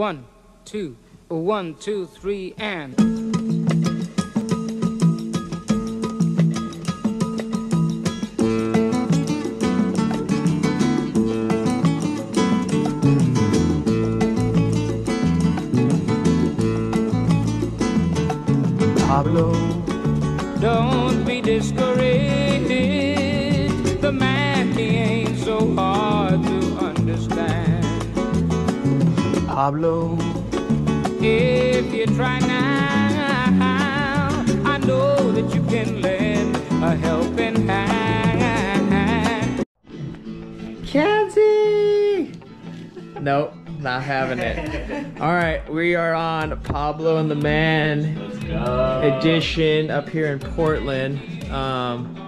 One, two, one, two, three, and. Pablo. Don't Pablo. If you try now, I know that you can lend a helping hand. Kenzie! Nope, not having it. All right, we are on Pablo and the Man edition up here in Portland. Um,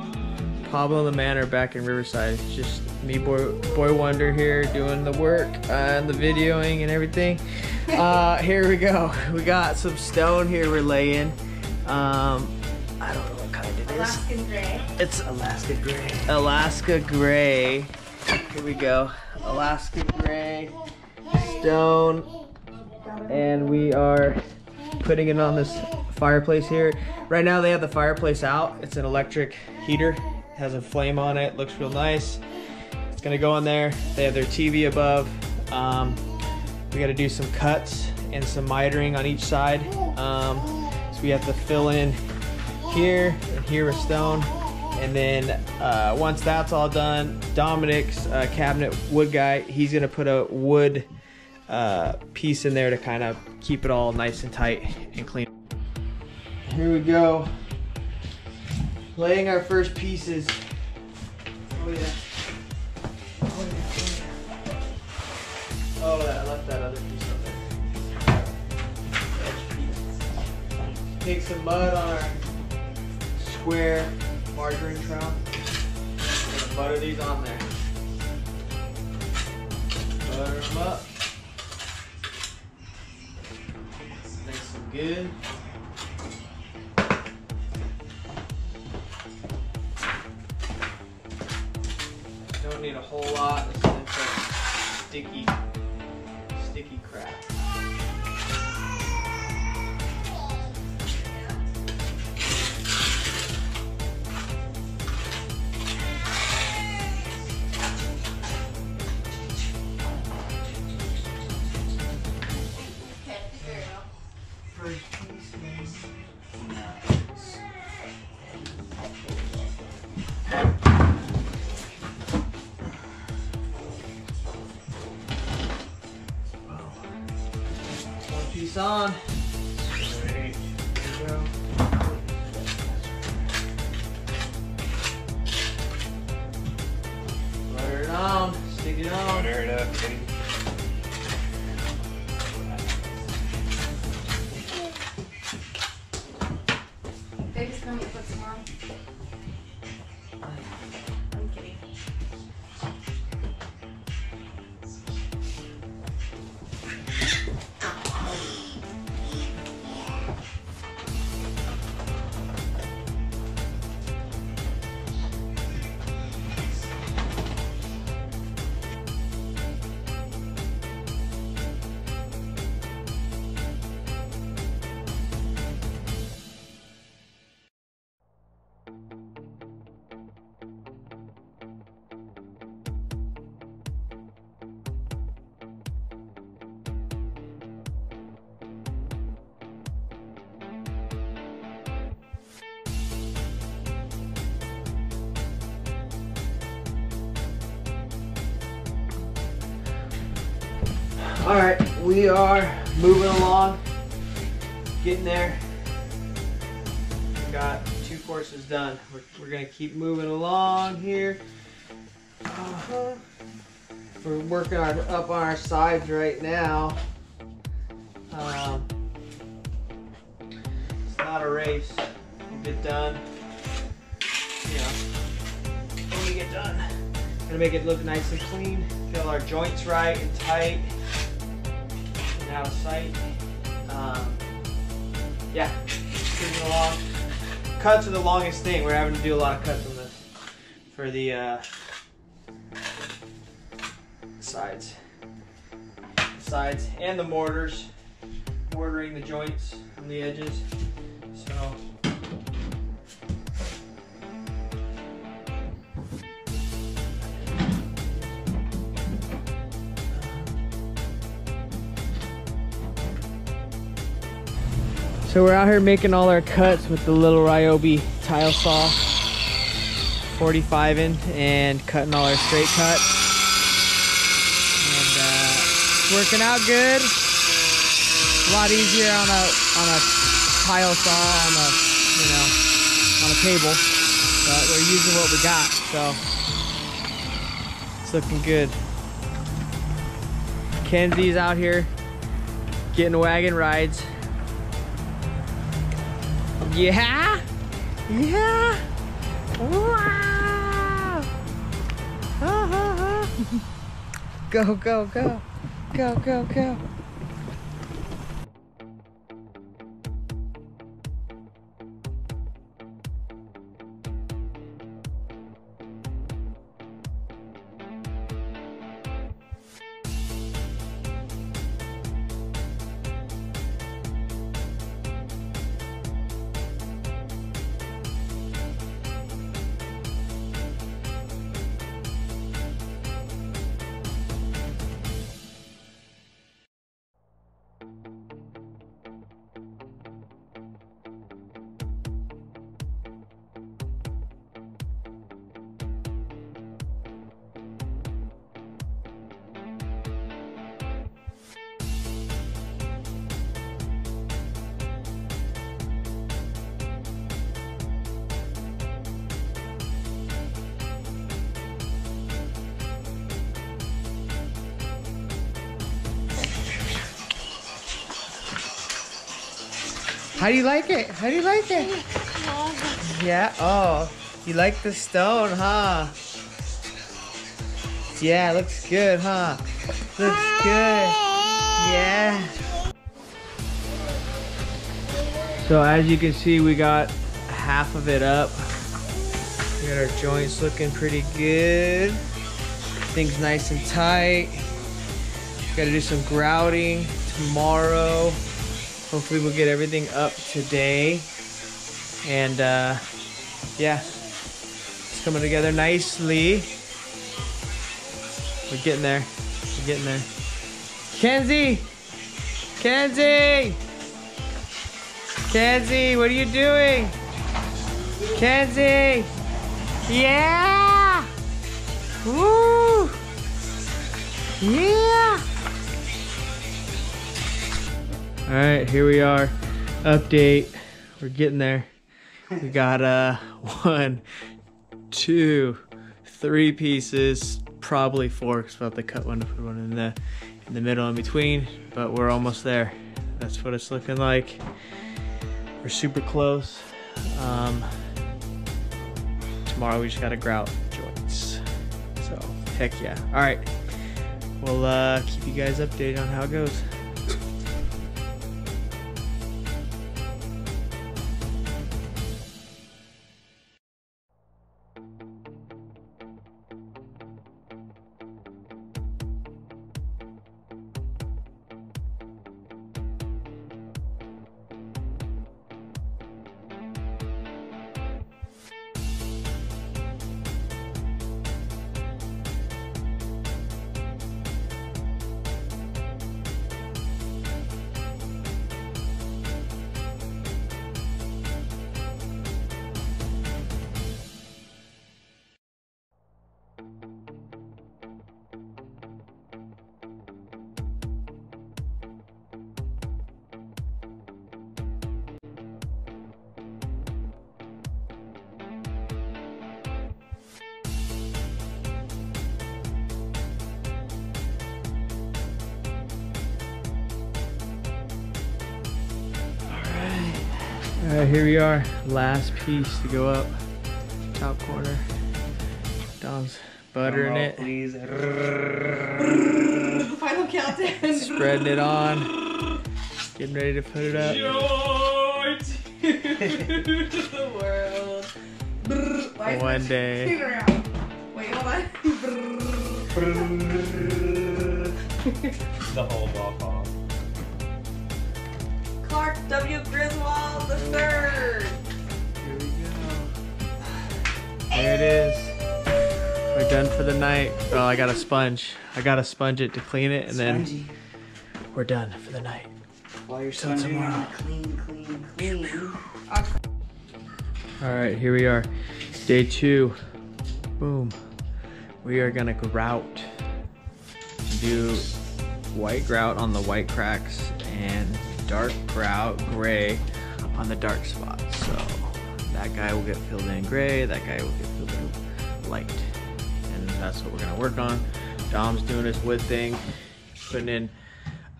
Pablo and the Man are back in Riverside. It's just me, Boy, Boy Wonder here doing the work uh, and the videoing and everything. Uh, here we go. We got some stone here we're laying. Um, I don't know what kind it is. Alaskan gray. It's Alaska Gray. Alaska Gray. Here we go. Alaska Gray stone. And we are putting it on this fireplace here. Right now they have the fireplace out. It's an electric heater. Has a flame on it. Looks real nice. It's gonna go in there. They have their TV above. Um, we gotta do some cuts and some mitering on each side. Um, so we have to fill in here and here with stone. And then uh, once that's all done, Dominic's uh, cabinet wood guy, he's gonna put a wood uh, piece in there to kind of keep it all nice and tight and clean. Here we go. Laying our first pieces. Oh yeah. Oh yeah. Oh, yeah. I left that other piece up there. Take some mud on our square margarine. Gonna butter these on there. Butter them up. Nice and good. Don't need a whole lot. Is like sticky, sticky crap. Baby's coming to put All right, we are moving along, getting there. We got two is done. We're, we're gonna keep moving along here. Uh-huh. We're working our, up on our sides right now. Um, it's not a race. We get done. You know, when we get done, gonna make it look nice and clean. Feel our joints right and tight and out of sight. Um, yeah, moving along. Cuts are the longest thing. We're having to do a lot of cuts on this for the uh, sides. sides and the mortars, mortaring the joints on the edges. So. So we're out here making all our cuts with the little Ryobi tile saw, 45 in, and cutting all our straight cuts. And uh, it's working out good. A lot easier on a on a tile saw on a you know on a table, but we're using what we got, so it's looking good. Kenzie's out here getting wagon rides. Yeah? Yeah? Wow! go, go, go. Go, go, go. How do you like it? How do you like it? Yeah, oh, you like the stone, huh? Yeah, looks good, huh? Looks good. Yeah. So as you can see, we got half of it up. We got our joints looking pretty good. Things nice and tight. Got to do some grouting tomorrow. Hopefully we'll get everything up today. And uh, yeah, it's coming together nicely. We're getting there. We're getting there. Kenzie! Kenzie! Kenzie, what are you doing? Kenzie! Yeah! Woo! Yeah! All right, here we are. Update. We're getting there. We got uh one, two, three pieces, probably four. Cause we'll have to cut one to put one in the in the middle in between. But we're almost there. That's what it's looking like. We're super close. Um, tomorrow we just gotta grout joints. So heck yeah. All right. We'll uh, keep you guys updated on how it goes. All right, here we are. Last piece to go up. Top corner. Dom's buttering it, Please. Final countdown. spreading it on, getting ready to put it up. the world. Why One day. Wait, hold on. The whole block off. Clark W. Griswold the third. Here we go. There it is. We're done for the night. Oh, I got a sponge. I got to sponge it to clean it, and then we're done for the night. While you're Till sponging, tomorrow. clean, clean, clean. All right, here we are. Day two. Boom. We are gonna grout. Do white grout on the white cracks and dark grout gray on the dark spots. So that guy will get filled in gray, that guy will get filled in light. And that's what we're gonna work on. Dom's doing his wood thing, putting in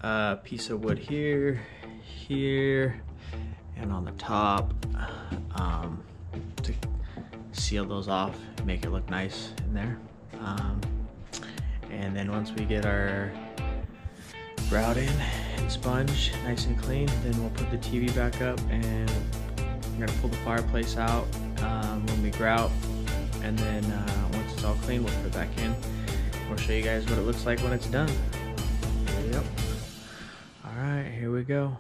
a piece of wood here, here, and on the top um, to seal those off, make it look nice in there. Um, and then once we get our grout in and sponge nice and clean, then we'll put the TV back up and we're gonna pull the fireplace out um, when we grout. And then uh, once it's all clean, we'll put it back in. We'll show you guys what it looks like when it's done. Yep. All right, here we go.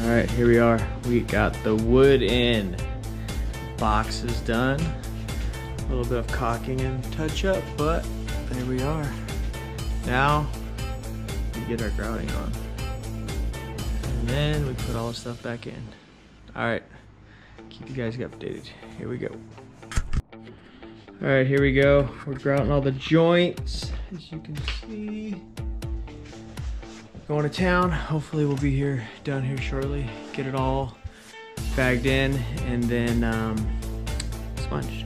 All right, here we are. We got the wood in. Box is done. A little bit of caulking and touch up, but there we are. Now we get our grouting on. And then we put all the stuff back in. All right, keep you guys updated. Here we go. All right, here we go. We're grouting all the joints, as you can see going to town. Hopefully we'll be here done here shortly. Get it all bagged in and then um, sponged.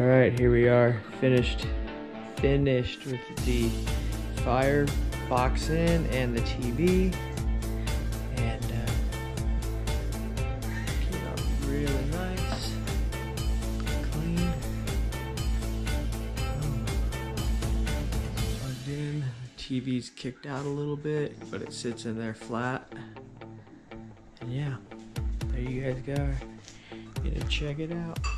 All right, here we are, finished, finished with the fire box in and the TV, and uh, really nice, clean. Oh. In, TV's kicked out a little bit, but it sits in there flat. And yeah, there you guys go. Gonna check it out.